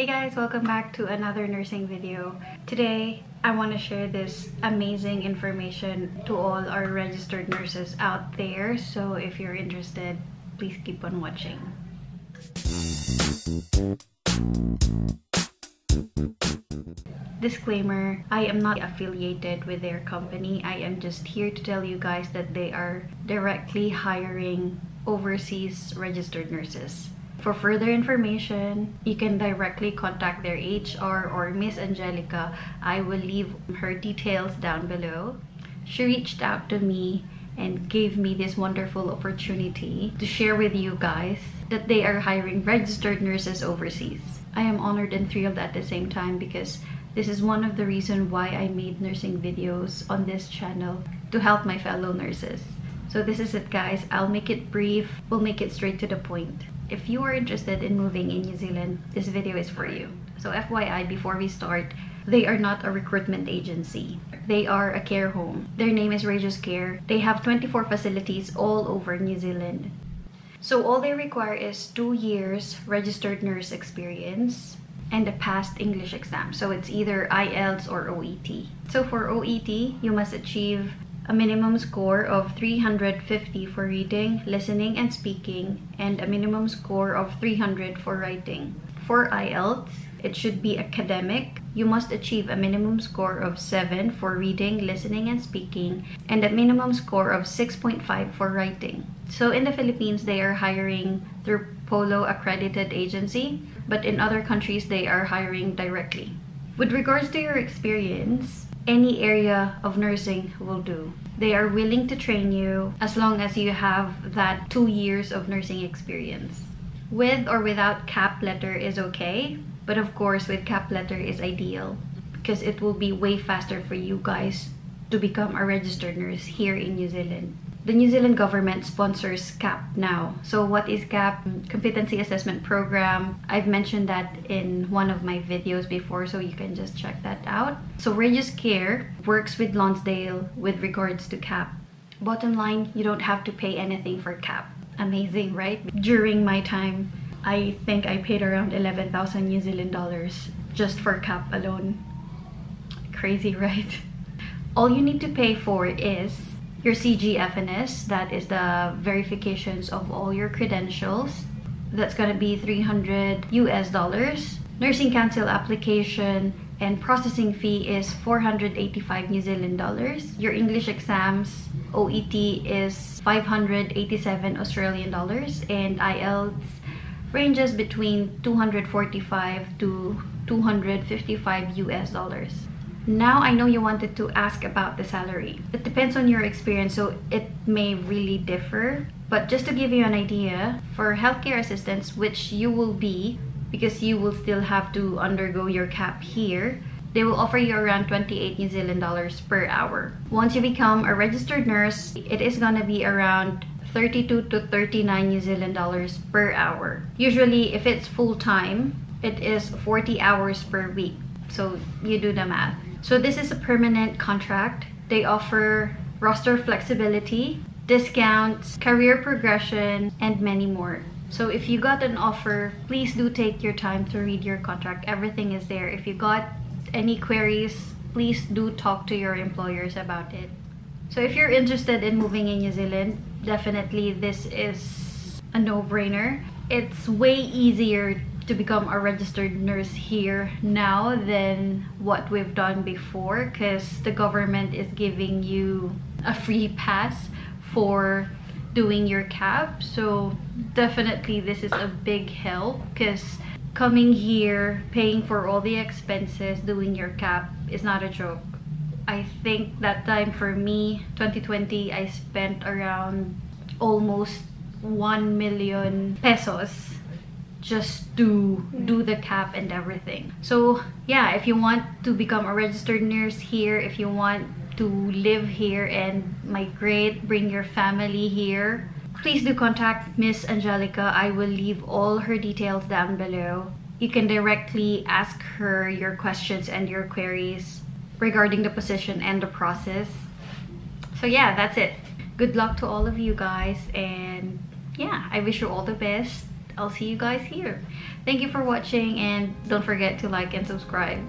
Hey guys, welcome back to another nursing video. Today, I want to share this amazing information to all our registered nurses out there. So if you're interested, please keep on watching. Disclaimer, I am not affiliated with their company. I am just here to tell you guys that they are directly hiring overseas registered nurses. For further information, you can directly contact their HR or Miss Angelika. I will leave her details down below. She reached out to me and gave me this wonderful opportunity to share with you guys that they are hiring registered nurses overseas. I am honored and thrilled at the same time because this is one of the reasons why I made nursing videos on this channel to help my fellow nurses. So this is it guys. I'll make it brief. We'll make it straight to the point if you are interested in moving in New Zealand, this video is for you. So FYI, before we start, they are not a recruitment agency. They are a care home. Their name is Radius Care. They have 24 facilities all over New Zealand. So all they require is two years registered nurse experience and a past English exam. So it's either IELTS or OET. So for OET, you must achieve a minimum score of 350 for reading, listening, and speaking, and a minimum score of 300 for writing. For IELTS, it should be academic. You must achieve a minimum score of 7 for reading, listening, and speaking, and a minimum score of 6.5 for writing. So in the Philippines, they are hiring through POLO accredited agency, but in other countries, they are hiring directly. With regards to your experience, any area of nursing will do. They are willing to train you as long as you have that two years of nursing experience. With or without CAP letter is okay, but of course with CAP letter is ideal because it will be way faster for you guys to become a registered nurse here in New Zealand the New Zealand government sponsors CAP now. So what is CAP? Competency Assessment Program. I've mentioned that in one of my videos before, so you can just check that out. So Radius Care works with Lonsdale with regards to CAP. Bottom line, you don't have to pay anything for CAP. Amazing, right? During my time, I think I paid around 11,000 New Zealand dollars just for CAP alone. Crazy, right? All you need to pay for is your CGFNS, that is the verifications of all your credentials. That's gonna be 300 US dollars. Nursing Council application and processing fee is 485 New Zealand dollars. Your English exams, OET is 587 Australian dollars and IELTS ranges between 245 to 255 US dollars. Now I know you wanted to ask about the salary. It depends on your experience, so it may really differ. But just to give you an idea, for healthcare assistants, which you will be, because you will still have to undergo your CAP here, they will offer you around 28 New Zealand dollars per hour. Once you become a registered nurse, it is gonna be around 32 to 39 New Zealand dollars per hour. Usually, if it's full-time, it is 40 hours per week. So you do the math. So this is a permanent contract. They offer roster flexibility, discounts, career progression, and many more. So if you got an offer, please do take your time to read your contract. Everything is there. If you got any queries, please do talk to your employers about it. So if you're interested in moving in New Zealand, definitely this is a no-brainer. It's way easier to become a registered nurse here now than what we've done before because the government is giving you a free pass for doing your CAP. So definitely this is a big help because coming here paying for all the expenses doing your CAP is not a joke. I think that time for me 2020 i spent around almost 1 million pesos just to do the CAP and everything. So yeah, if you want to become a registered nurse here, if you want to live here and migrate, bring your family here, please do contact Miss Angelika. I will leave all her details down below. You can directly ask her your questions and your queries regarding the position and the process. So yeah, that's it. Good luck to all of you guys and yeah, I wish you all the best I'll see you guys here. Thank you for watching and don't forget to like and subscribe.